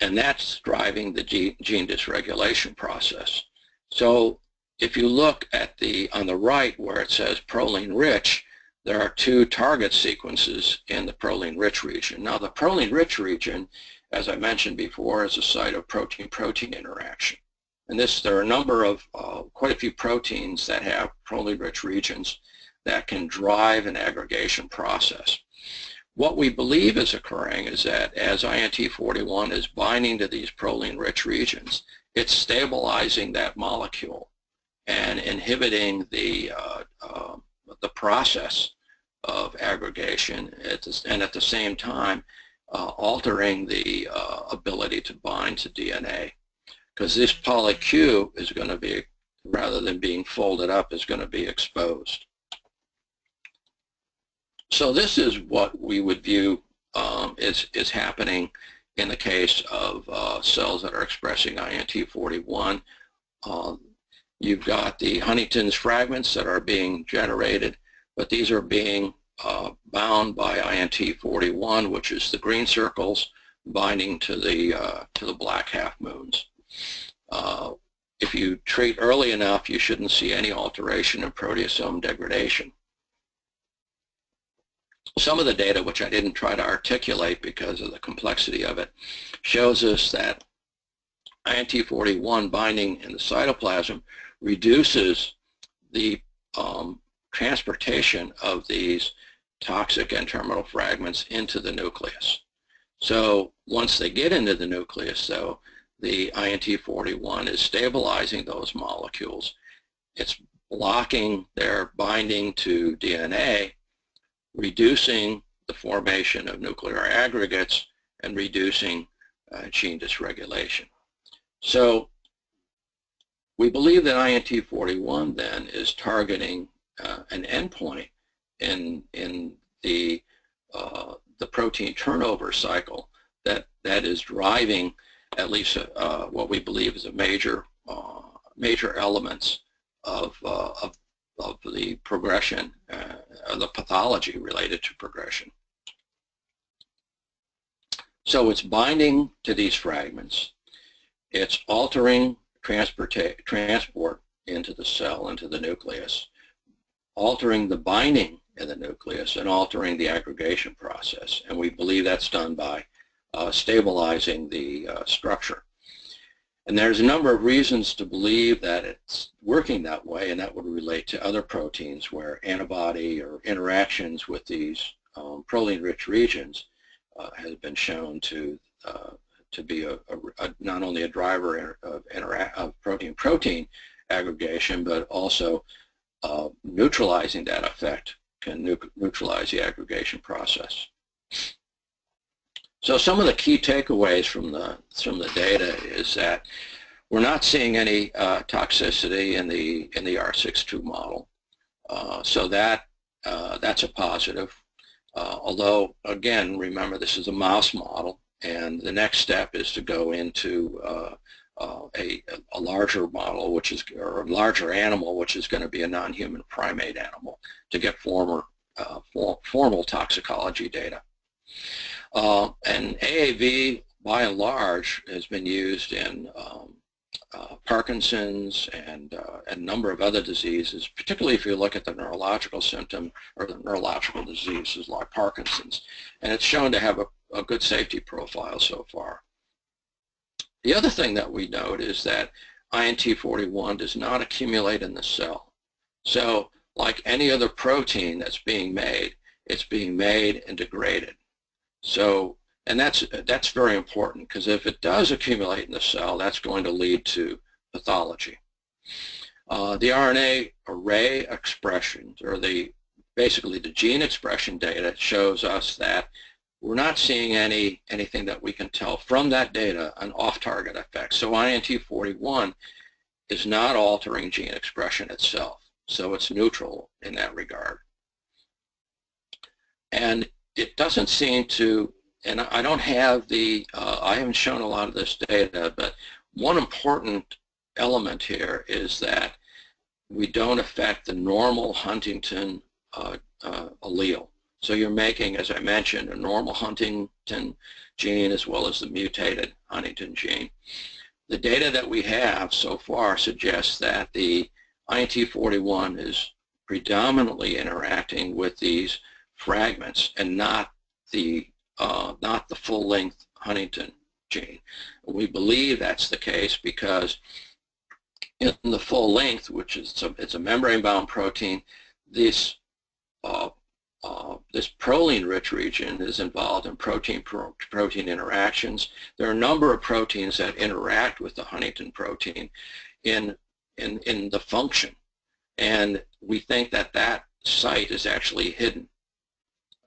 C: And that's driving the gene dysregulation process. So if you look at the on the right where it says proline rich, there are two target sequences in the proline rich region. Now the proline rich region, as I mentioned before, is a site of protein-protein interaction. And this, there are a number of, uh, quite a few proteins that have proline-rich regions that can drive an aggregation process. What we believe is occurring is that as INT41 is binding to these proline-rich regions, it's stabilizing that molecule and inhibiting the, uh, uh, the process of aggregation and at the same time uh, altering the uh, ability to bind to DNA because this polyQ is going to be, rather than being folded up, is going to be exposed. So this is what we would view um, is, is happening in the case of uh, cells that are expressing INT41. Um, you've got the Huntington's fragments that are being generated, but these are being uh, bound by INT41, which is the green circles binding to the, uh, to the black half moons. Uh, if you treat early enough, you shouldn't see any alteration in proteasome degradation. Some of the data, which I didn't try to articulate because of the complexity of it, shows us that INT41 binding in the cytoplasm reduces the um, transportation of these toxic N-terminal fragments into the nucleus. So once they get into the nucleus, though, the INT41 is stabilizing those molecules. It's blocking their binding to DNA, reducing the formation of nuclear aggregates, and reducing uh, gene dysregulation. So we believe that INT41 then is targeting uh, an endpoint in, in the, uh, the protein turnover cycle that, that is driving at least uh, what we believe is a major uh, major elements of, uh, of, of the progression, uh, of the pathology related to progression. So it's binding to these fragments. It's altering transport into the cell, into the nucleus, altering the binding in the nucleus and altering the aggregation process. And we believe that's done by uh, stabilizing the uh, structure. And there's a number of reasons to believe that it's working that way, and that would relate to other proteins where antibody or interactions with these um, proline-rich regions uh, has been shown to uh, to be a, a, a, not only a driver of, of protein-protein aggregation, but also uh, neutralizing that effect can neutralize the aggregation process. So some of the key takeaways from the from the data is that we're not seeing any uh, toxicity in the in the R62 model. Uh, so that uh, that's a positive. Uh, although again, remember this is a mouse model, and the next step is to go into uh, uh, a, a larger model, which is or a larger animal, which is going to be a non-human primate animal, to get former for, formal toxicology data. Uh, and AAV, by and large, has been used in um, uh, Parkinson's and uh, a number of other diseases, particularly if you look at the neurological symptom or the neurological diseases like Parkinson's. And it's shown to have a, a good safety profile so far. The other thing that we note is that INT41 does not accumulate in the cell. So like any other protein that's being made, it's being made and degraded. So, and that's, that's very important because if it does accumulate in the cell, that's going to lead to pathology. Uh, the RNA array expressions, or the basically the gene expression data shows us that we're not seeing any anything that we can tell from that data an off-target effect. So INT41 is not altering gene expression itself, so it's neutral in that regard. And it doesn't seem to, and I don't have the, uh, I haven't shown a lot of this data, but one important element here is that we don't affect the normal Huntington uh, uh, allele. So you're making, as I mentioned, a normal Huntington gene as well as the mutated Huntington gene. The data that we have so far suggests that the INT41 is predominantly interacting with these fragments and not the uh, not the full-length Huntington gene. We believe that's the case because in the full length, which is a, it's a membrane-bound protein, this uh, uh, this proline-rich region is involved in protein-protein interactions. There are a number of proteins that interact with the Huntington protein in in in the function, and we think that that site is actually hidden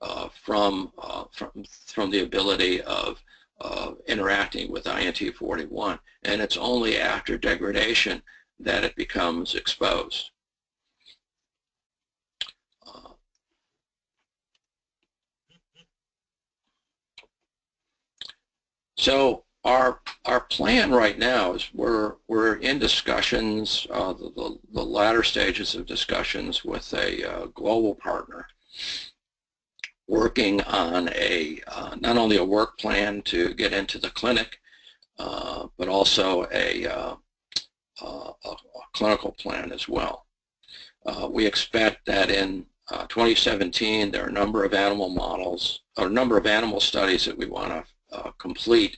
C: uh, from, uh, from, from the ability of uh, interacting with INT41. And it's only after degradation that it becomes exposed. Uh, so our our plan right now is we're we're in discussions, uh, the, the, the latter stages of discussions with a uh, global partner working on a uh, not only a work plan to get into the clinic, uh, but also a, uh, uh a, clinical plan as well. Uh, we expect that in uh, 2017 there are a number of animal models or a number of animal studies that we want to complete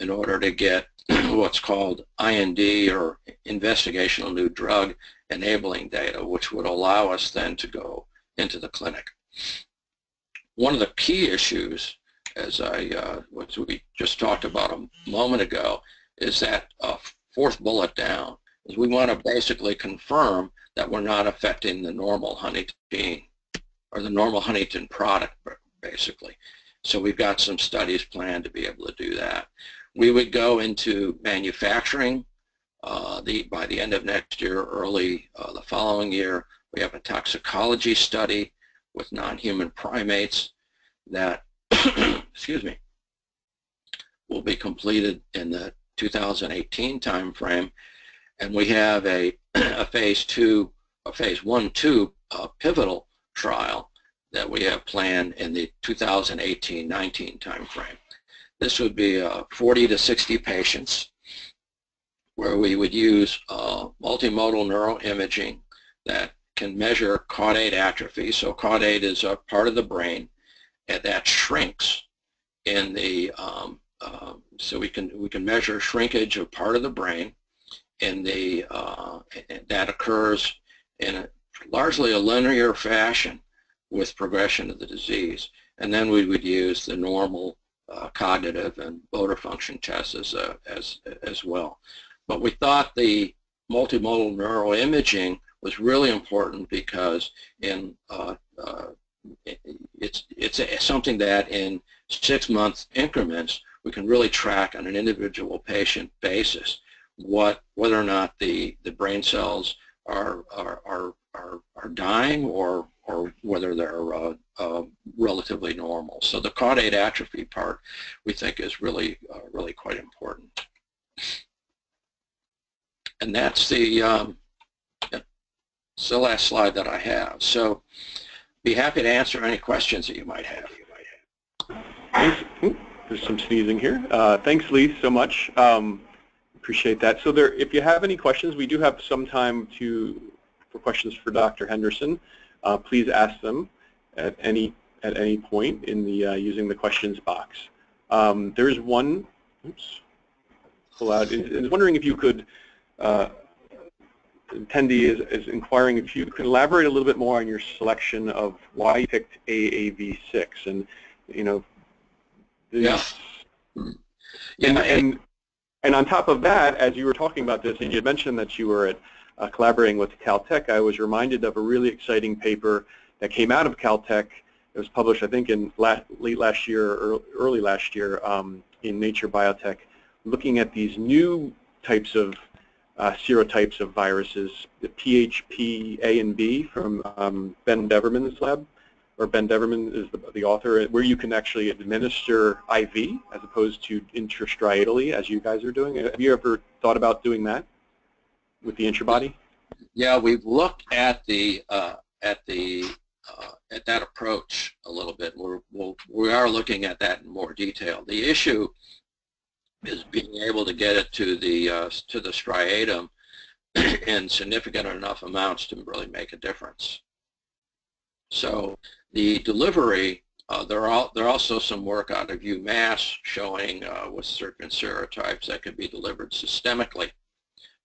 C: in order to get <clears throat> what's called IND or investigational new drug enabling data, which would allow us then to go into the clinic one of the key issues, as I uh, we just talked about a moment ago, is that uh, fourth bullet down. Is we want to basically confirm that we're not affecting the normal Huntington or the normal Huntington product, basically. So we've got some studies planned to be able to do that. We would go into manufacturing uh, the, by the end of next year, early uh, the following year. We have a toxicology study with non-human primates that, <clears throat> excuse me, will be completed in the 2018 timeframe. And we have a, <clears throat> a phase two, a phase one, two uh, pivotal trial that we have planned in the 2018-19 timeframe. This would be uh, 40 to 60 patients where we would use uh, multimodal neuroimaging that can measure caudate atrophy. So caudate is a part of the brain and that shrinks in the um, uh, so we can we can measure shrinkage of part of the brain, and the uh, that occurs in a, largely a linear fashion with progression of the disease. And then we would use the normal uh, cognitive and motor function tests as, uh, as, as well. But we thought the multimodal neuroimaging was really important because in uh, uh it's, it's something that in six-month increments we can really track on an individual patient basis what whether or not the, the brain cells are, are, are, are, are dying or or whether they're uh, uh, relatively normal. So the caudate atrophy part we think is really, uh, really quite important. And that's the, um, it's the last slide that I have. So be happy to answer any questions that you might have.
B: There's some sneezing here. Uh, thanks, Lee, so much. Um, appreciate that. So there, if you have any questions, we do have some time to for questions for Dr. Henderson uh, please ask them at any at any point in the uh, using the questions box. Um, there is one. Oops. Out. Is, is wondering if you could. Uh, attendee is, is inquiring if you could elaborate a little bit more on your selection of why you picked AAV6 and you know.
C: yeah.
B: Yeah. And, and and on top of that, as you were talking about this, and you mentioned that you were at uh, collaborating with Caltech, I was reminded of a really exciting paper that came out of Caltech. It was published, I think, in late last year or early last year um, in Nature Biotech, looking at these new types of serotypes of viruses, the PHP A and B from um, Ben Deverman's lab, or Ben Deverman is the, the, author, where you can actually administer IV as opposed to intrastriatally, as you guys are doing. Have you ever thought about doing that? with the intrabody?
C: Yeah, we've looked at the uh, at the uh, at that approach a little bit. We're, we'll, we are looking at that in more detail. The issue is being able to get it to the uh, to the striatum <clears throat> in significant enough amounts to really make a difference. So the delivery, uh, there are there are also some work out of UMass showing uh, with certain serotypes that can be delivered systemically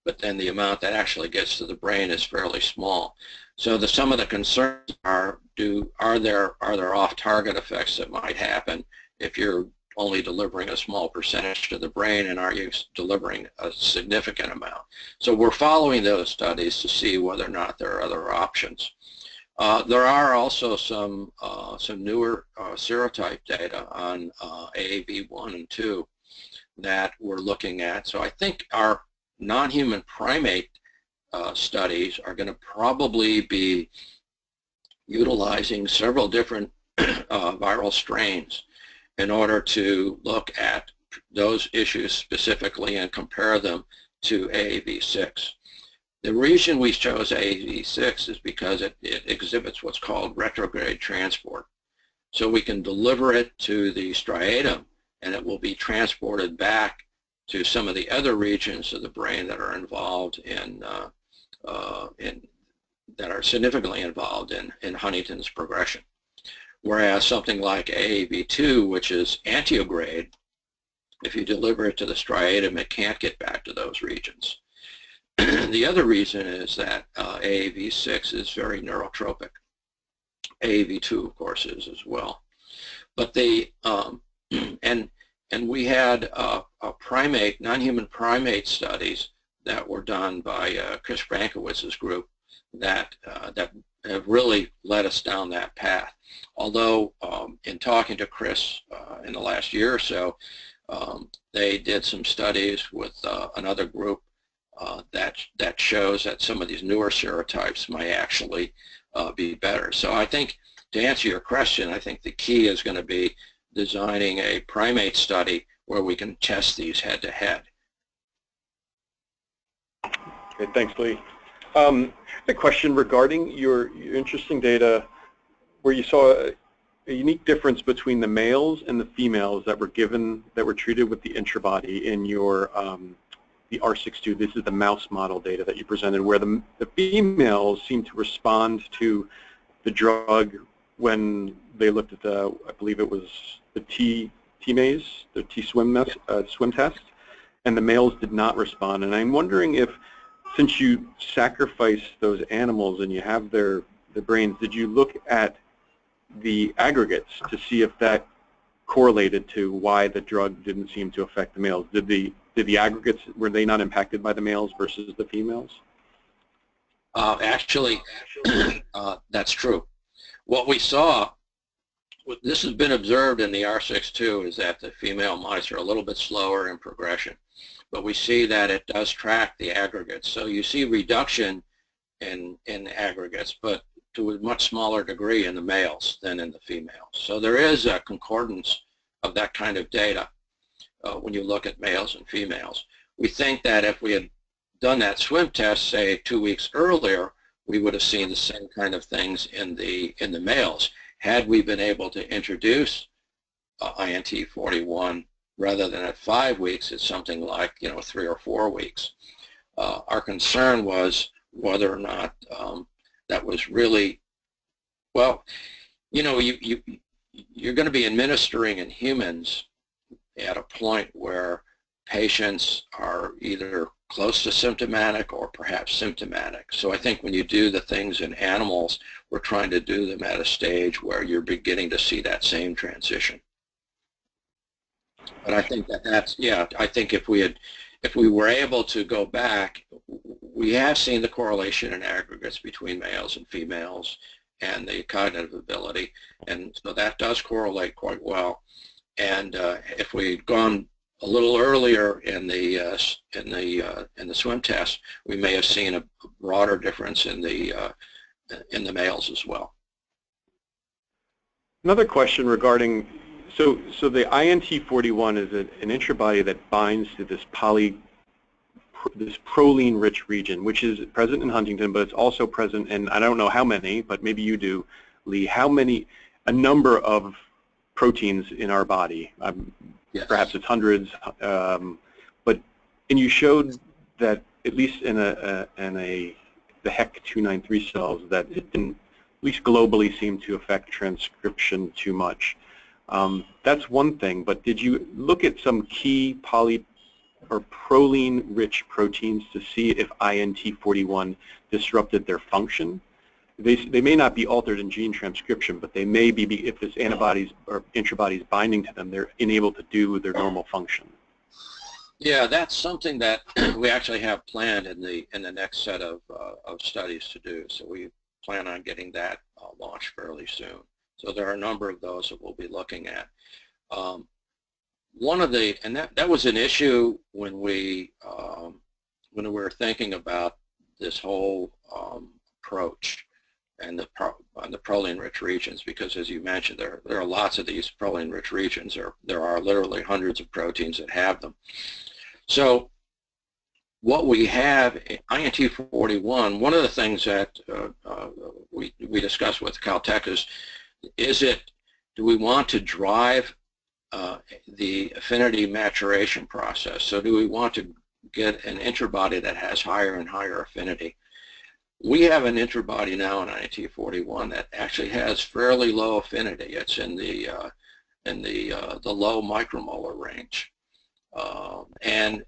C: but then the amount that actually gets to the brain is fairly small. So the, some of the concerns are, do, are, there, are there off-target effects that might happen if you're only delivering a small percentage to the brain and are you delivering a significant amount? So we're following those studies to see whether or not there are other options. Uh, there are also some uh, some newer uh, serotype data on uh, AAV1 and 2 that we're looking at. So I think our non-human primate uh, studies are going to probably be utilizing several different <clears throat> uh, viral strains in order to look at those issues specifically and compare them to AAV6. The reason we chose AAV6 is because it, it exhibits what's called retrograde transport. So we can deliver it to the striatum and it will be transported back to some of the other regions of the brain that are involved in, uh, uh, in that are significantly involved in, in Huntington's progression. Whereas something like AAV2, which is anteograde, if you deliver it to the striatum, it can't get back to those regions. <clears throat> the other reason is that uh, AAV6 is very neurotropic. AAV2, of course, is as well. But the, um, <clears throat> and and we had uh, primate, non-human primate studies that were done by uh, Chris Brankowitz's group that, uh, that have really led us down that path. Although um, in talking to Chris uh, in the last year or so, um, they did some studies with uh, another group uh, that, that shows that some of these newer serotypes might actually be better. So I think to answer your question, I think the key is going to be designing a primate study where we can test these head-to-head.
B: Okay, thanks, Lee. Um, a question regarding your, your, interesting data where you saw a, a, unique difference between the males and the females that were given, that were treated with the intrabody in your, um, the R62. This is the mouse model data that you presented where the, the females seem to respond to the drug when they looked at the, I believe it was the T, T-maze, the T-swim mes- uh, swim test, and the males did not respond. And I'm wondering if, since you sacrifice those animals and you have their, their brains, did you look at the aggregates to see if that correlated to why the drug didn't seem to affect the males? Did the did the aggregates were they not impacted by the males versus the females?
C: Uh, actually, <clears throat> uh, that's true. What we saw, this has been observed in the R6-2, is that the female mice are a little bit slower in progression. But we see that it does track the aggregates. So you see reduction in, in aggregates, but to a much smaller degree in the males than in the females. So there is a concordance of that kind of data uh, when you look at males and females. We think that if we had done that swim test, say, two weeks earlier, we would have seen the same kind of things in the in the males. Had we been able to introduce uh, INT41 rather than at five weeks, it's something like you know three or four weeks. Uh, our concern was whether or not um, that was really well. You know, you you you're going to be administering in humans at a point where patients are either close to symptomatic or perhaps symptomatic. So I think when you do the things in animals, we're trying to do them at a stage where you're beginning to see that same transition. But I think that that's, yeah, I think if we had, if we were able to go back, we have seen the correlation in aggregates between males and females and the cognitive ability. And so that does correlate quite well. And uh, if we'd gone a little earlier in the uh, in the uh, in the swim test, we may have seen a broader difference in the uh, in the males as well.
B: Another question regarding so so the INT41 is a, an intrabody that binds to this poly this proline-rich region, which is present in Huntington, but it's also present in I don't know how many, but maybe you do, Lee. How many? A number of proteins in our body. Um, yes. Perhaps it's hundreds, um, but and you showed that at least in a, a in a the HEC293 cells that it didn't at least globally seem to affect transcription too much. Um, that's one thing, but did you look at some key poly or proline-rich proteins to see if INT41 disrupted their function? they, they may not be altered in gene transcription, but they may be, if this antibodies or intrabodies binding to them, they're unable to do their normal function.
C: Yeah, that's something that <clears throat> we actually have planned in the in the next set of uh, of studies to do. So we plan on getting that uh, launched fairly soon. So there are a number of those that we'll be looking at. Um, one of the and that that was an issue when we um, when we were thinking about this whole um, approach and the, pro, the proline-rich regions because as you mentioned, there, there are lots of these proline-rich regions. There, there are literally hundreds of proteins that have them. So what we have, INT41, one of the things that uh, uh, we, we discussed with Caltech is, is it, do we want to drive uh, the affinity maturation process? So do we want to get an interbody that has higher and higher affinity? We have an interbody now in INT41 that actually has fairly low affinity. It's in the uh, in the uh, the low micromolar range. Um, and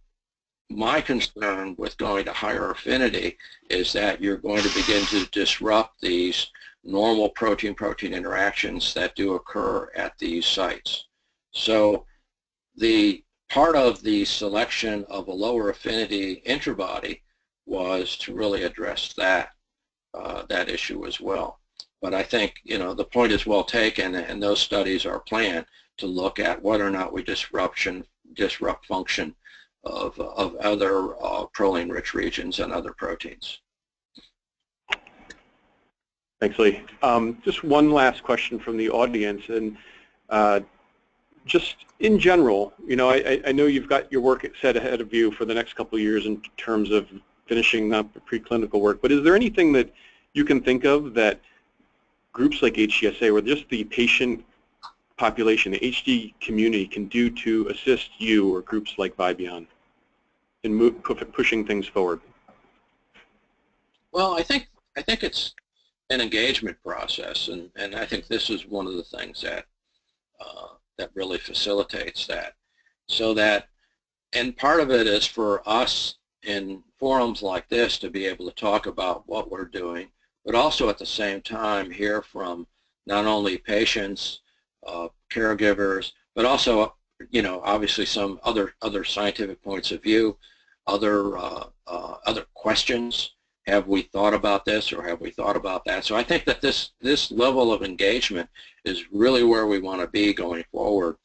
C: my concern with going to higher affinity is that you're going to begin to disrupt these normal protein-protein interactions that do occur at these sites. So the part of the selection of a lower affinity intrabody was to really address that uh, that issue as well. But I think you know the point is well taken, and those studies are planned to look at whether or not we disruption disrupt function of of other uh, proline-rich regions and other proteins.
B: Thanks, Lee. Um, just one last question from the audience, and uh, just in general, you know, I, I, know you've got your work set ahead of you for the next couple of years in terms of finishing up the preclinical work, but is there anything that you can think of that groups like HDSA or just the patient population, the HD community can do to assist you or groups like Vibeon in pushing things forward?
C: Well, I think I think it's an engagement process, and, and I think this is one of the things that uh, that really facilitates that. So that, and part of it is for us in forums like this to be able to talk about what we're doing, but also at the same time hear from not only patients, uh, caregivers, but also, you know, obviously some other other scientific points of view, other uh, uh, other questions. Have we thought about this or have we thought about that? So I think that this this level of engagement is really where we want to be going forward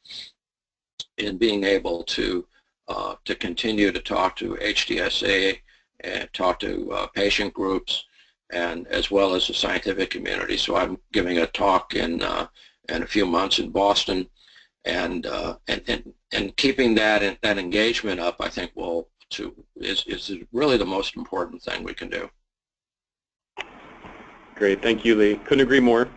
C: in being able to uh, to continue to talk to HDSA and talk to uh, patient groups and as well as the scientific community. So I'm giving a talk in uh, in a few months in Boston, and uh, and, and and keeping that that engagement up, I think will to is is really the most important thing we can do.
B: Great, thank you, Lee. Couldn't agree more.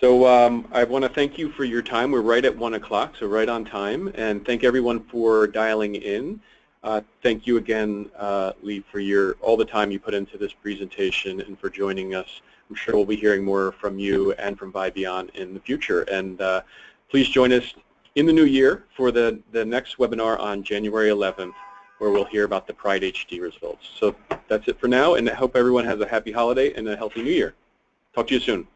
B: So um, I want to thank you for your time. We're right at 1 o'clock, so right on time. And thank everyone for dialing in. Uh, thank you again, uh, Lee, for your all the time you put into this presentation and for joining us. I'm sure we'll be hearing more from you and from Vybion in the future. And uh, please join us in the new year for the, the next webinar on January 11th, where we'll hear about the PRIDE HD results. So that's it for now, and I hope everyone has a happy holiday and a healthy new year. Talk to you soon.